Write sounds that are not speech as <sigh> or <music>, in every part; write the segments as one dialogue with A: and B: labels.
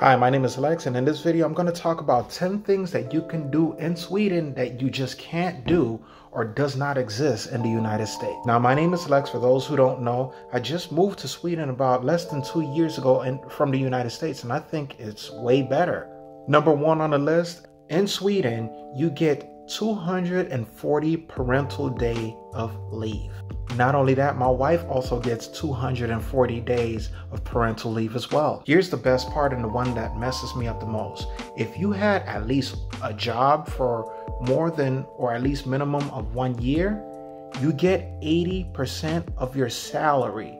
A: Hi, my name is Lexx, and in this video, I'm going to talk about 10 things that you can do in Sweden that you just can't do or does not exist in the United States. Now, my name is Lexx. For those who don't know, I just moved to Sweden about less than two years ago and from the United States, and I think it's way better. Number one on the list, in Sweden, you get 240 parental day of leave. Not only that, my wife also gets 240 days of parental leave as well. Here's the best part and the one that messes me up the most. If you had at least a job for more than or at least minimum of one year, you get 80% of your salary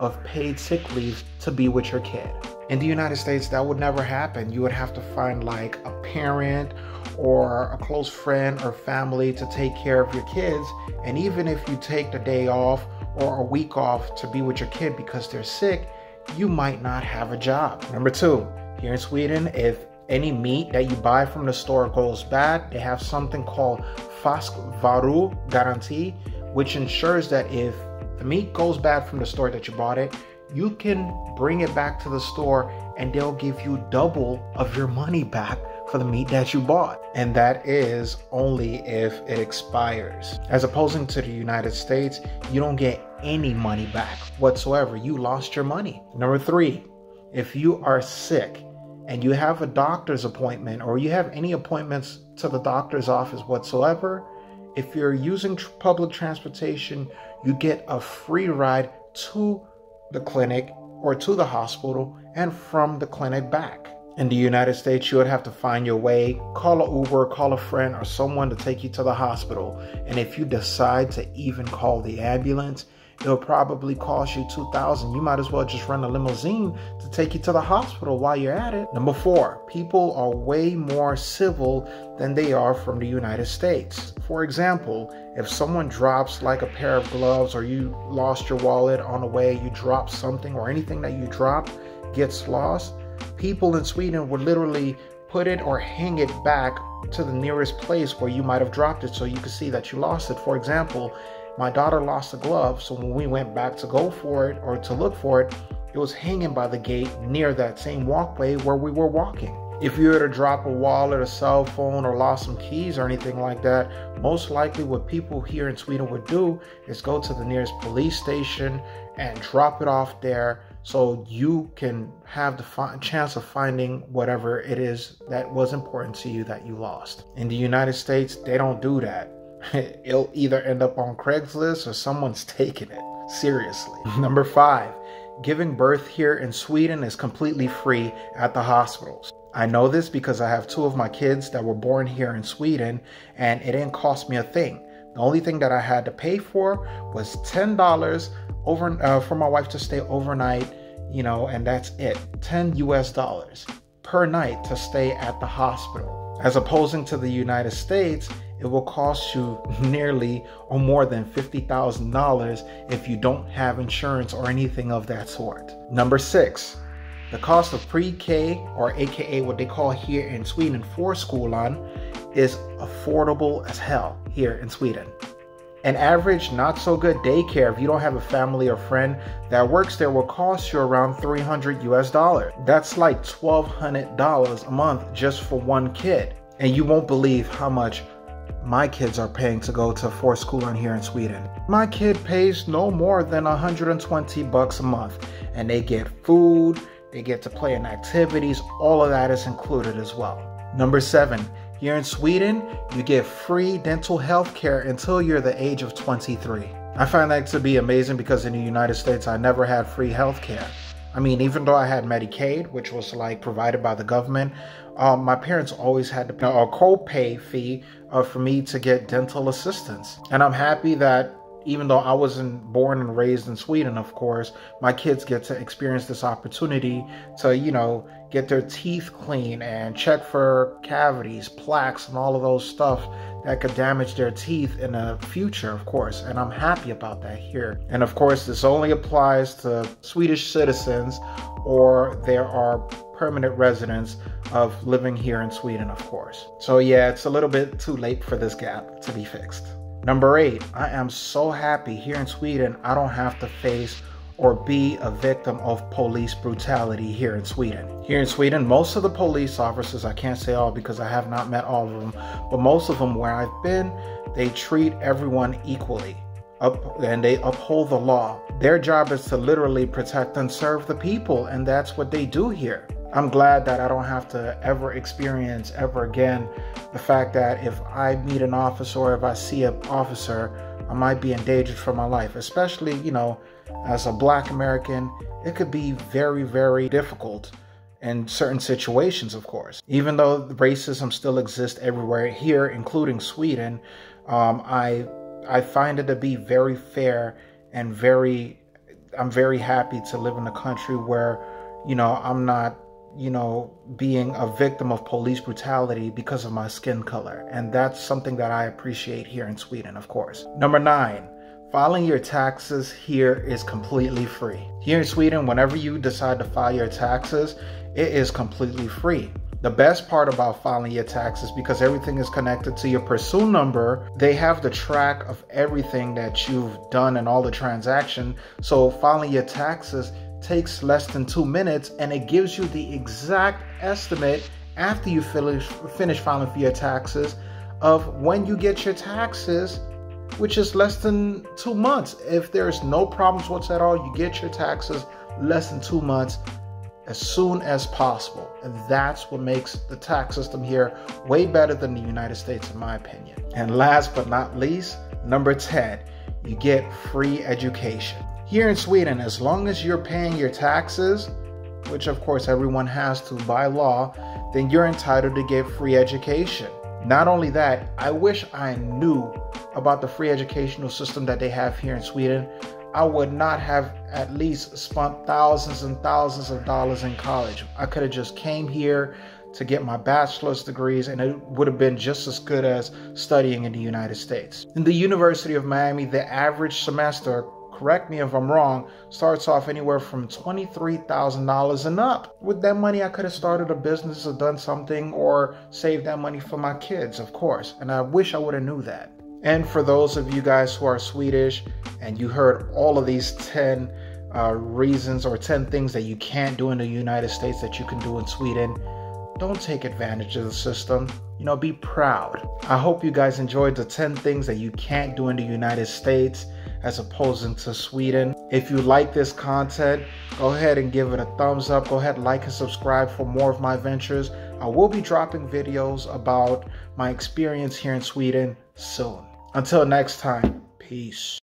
A: of paid sick leave to be with your kid. In the United States, that would never happen. You would have to find like a parent or a close friend or family to take care of your kids. And even if you take the day off or a week off to be with your kid because they're sick, you might not have a job. Number two, here in Sweden, if any meat that you buy from the store goes bad, they have something called Färskvaru Guarantee, which ensures that if the meat goes bad from the store that you bought it, you can bring it back to the store and they'll give you double of your money back for the meat that you bought. And that is only if it expires. As opposing to the United States, you don't get any money back whatsoever. You lost your money. Number three, if you are sick and you have a doctor's appointment or you have any appointments to the doctor's office whatsoever, if you're using public transportation, you get a free ride to the clinic or to the hospital and from the clinic back. In the United States, you would have to find your way, call an Uber, call a friend, or someone to take you to the hospital. And if you decide to even call the ambulance, it'll probably cost you 2000 You might as well just run a limousine to take you to the hospital while you're at it. Number four, people are way more civil than they are from the United States. For example, if someone drops like a pair of gloves or you lost your wallet on the way, you drop something or anything that you drop gets lost, people in Sweden would literally put it or hang it back to the nearest place where you might have dropped it so you could see that you lost it. For example, my daughter lost a glove, so when we went back to go for it or to look for it, it was hanging by the gate near that same walkway where we were walking. If you were to drop a wallet, a cell phone, or lost some keys or anything like that, most likely what people here in Sweden would do is go to the nearest police station and drop it off there so you can have the fi- chance of finding whatever it is that was important to you that you lost. In the United States, they don't do that. <laughs> It'll either end up on Craigslist or someone's taking it. Seriously. <laughs> Number five, giving birth here in Sweden is completely free at the hospitals. I know this because I have two of my kids that were born here in Sweden and it didn't cost me a thing. The only thing that I had to pay for was $10 over uh, for my wife to stay overnight, you know, and that's it. 10 US dollars per night to stay at the hospital. As opposing to the United States, it will cost you <laughs> nearly or more than $50,000 if you don't have insurance or anything of that sort. Number six, the cost of pre-K or AKA what they call here in Sweden förskolan is affordable as hell here in Sweden. An average not so good daycare if you don't have a family or friend that works there will cost you around 300 US dollars. That's like $1200 a month just for one kid. And you won't believe how much my kids are paying to go to förskolan here in Sweden. My kid pays no more than 120 bucks a month and they get food, they get to play in activities. All of that is included as well. Number seven, here in Sweden, you get free dental health care until you're the age of 23. I find that to be amazing because in the United States, I never had free health care. I mean, even though I had Medicaid, which was like provided by the government, um, my parents always had to pay a co-pay fee uh, for me to get dental assistance. And I'm happy that even though I wasn't born and raised in Sweden, of course, my kids get to experience this opportunity to, you know, get their teeth clean and check for cavities, plaques, and all of those stuff that could damage their teeth in the future, of course. And I'm happy about that here. And of course, this only applies to Swedish citizens or there are permanent residents of living here in Sweden, of course. So yeah, it's a little bit too late for this gap to be fixed. Number eight, I am so happy here in Sweden, I don't have to face or be a victim of police brutality here in Sweden. Here in Sweden, most of the police officers, I can't say all because I have not met all of them, but most of them where I've been, they treat everyone equally. Up, and they uphold the law. Their job is to literally protect and serve the people, and that's what they do here. I'm glad that I don't have to ever experience ever again the fact that if I meet an officer or if I see an officer, I might be endangered for my life. Especially, you know, as a black American, it could be very, very difficult in certain situations, of course. Even though racism still exists everywhere here, including Sweden, um, I I find it to be very fair and very I'm very happy to live in a country where, you know, I'm not you know, being a victim of police brutality because of my skin color. And that's something that I appreciate here in Sweden, of course. Number nine, filing your taxes here is completely free. Here in Sweden, whenever you decide to file your taxes, it is completely free. The best part about filing your taxes, because everything is connected to your Person number, they have the track of everything that you've done and all the transaction. So filing your taxes takes less than two minutes and it gives you the exact estimate after you finish, finish filing for your taxes of when you get your taxes, which is less than two months. If there's no problems whatsoever, all, you get your taxes less than two months as soon as possible. And that's what makes the tax system here way better than the United States, in my opinion. And last but not least, number 10, you get free education. Here in Sweden, as long as you're paying your taxes, which of course everyone has to by law, then you're entitled to get free education. Not only that, I wish I knew about the free educational system that they have here in Sweden. I would not have at least spent thousands and thousands of dollars in college. I could have just came here to get my bachelor's degrees and it would have been just as good as studying in the United States. In the University of Miami, the average semester correct me if I'm wrong, starts off anywhere from $23,000 and up. With that money, I could have started a business or done something or saved that money for my kids, of course. And I wish I would have knew that. And for those of you guys who are Swedish and you heard all of these 10 uh, reasons or 10 things that you can't do in the United States that you can do in Sweden, don't take advantage of the system. You know, be proud. I hope you guys enjoyed the 10 things that you can't do in the United States as opposed to Sweden. If you like this content, go ahead and give it a thumbs up. Go ahead, like and subscribe for more of my ventures. I will be dropping videos about my experience here in Sweden soon. Until next time, peace.